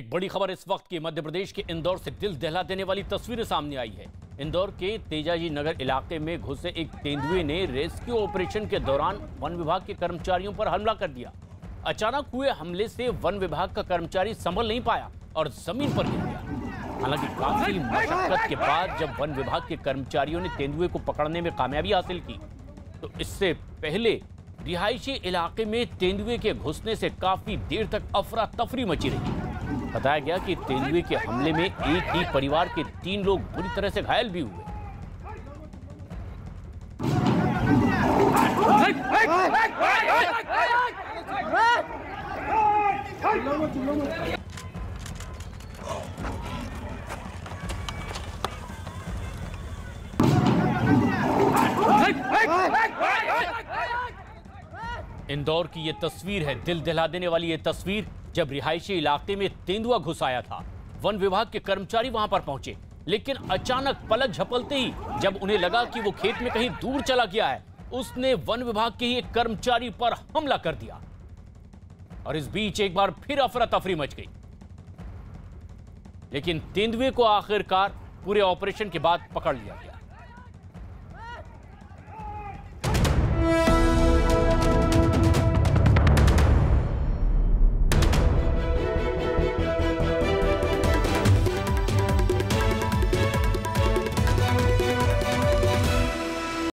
एक बड़ी खबर इस वक्त की मध्य प्रदेश के इंदौर से दिल दहला देने वाली तस्वीरें सामने आई है। इंदौर के तेजाजी नगर इलाके में घुसे एक तेंदुए ने रेस्क्यू ऑपरेशन के दौरान वन विभाग के कर्मचारियों पर हमला कर दिया। अचानक हुए हमले से वन विभाग का कर्मचारी संभल नहीं पाया और ज़मीन पर गिर गया। हालाँकि काफ़ी मशक्कत के बाद जब वन विभाग के कर्मचारियों ने तेंदुए को पकड़ने में कामयाबी हासिल की तो इससे पहले रिहायशी इलाके में तेंदुए के घुसने से काफ़ी देर तक अफरा तफरी मची रही। बताया गया कि तेंदुए के हमले में एक ही परिवार के तीन लोग बुरी तरह से घायल भी हुए। इंदौर की ये तस्वीर है, दिल दिला देने वाली ये तस्वीर। जब रिहायशी इलाके में तेंदुआ घुस आया था, वन विभाग के कर्मचारी वहाँ पर पहुँचे। लेकिन अचानक पलक झपलते ही जब उन्हें लगा कि वो खेत में कहीं दूर चला गया है, उसने वन विभाग के ही एक कर्मचारी पर हमला कर दिया। और इस बीच एक बार फिर अफरा तफरी मच गई। लेकिन तेंदुए को आखिरकार पूरे ऑपरेशन के बाद पकड़ लिया गया।